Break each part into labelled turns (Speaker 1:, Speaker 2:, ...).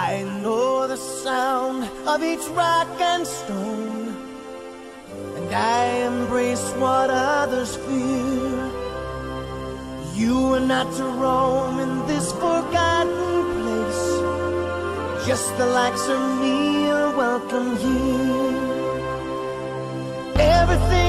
Speaker 1: I know the sound of each rock and stone, and I embrace what others fear. You are not to roam in this forgotten place, just the likes of me are welcome here. Everything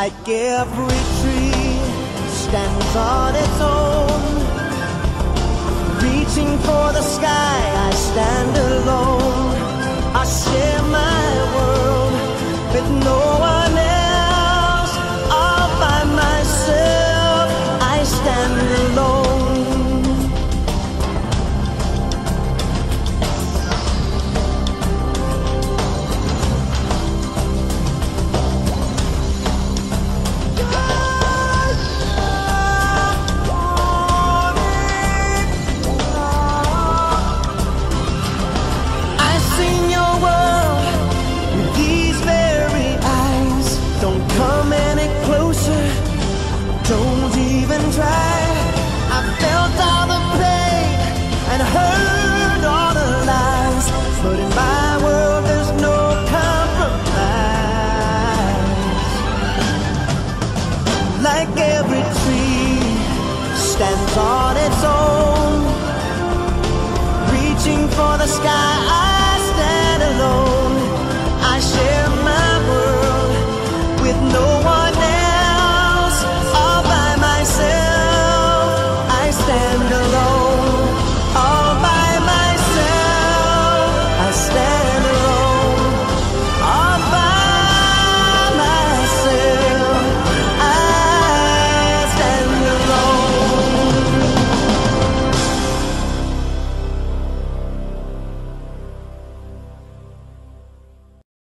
Speaker 1: Like every tree stands on its own. Reaching for the sky, I stand alone. I share my world with no one else. All by myself, I stand alone. tree stands on its own, reaching for the sky.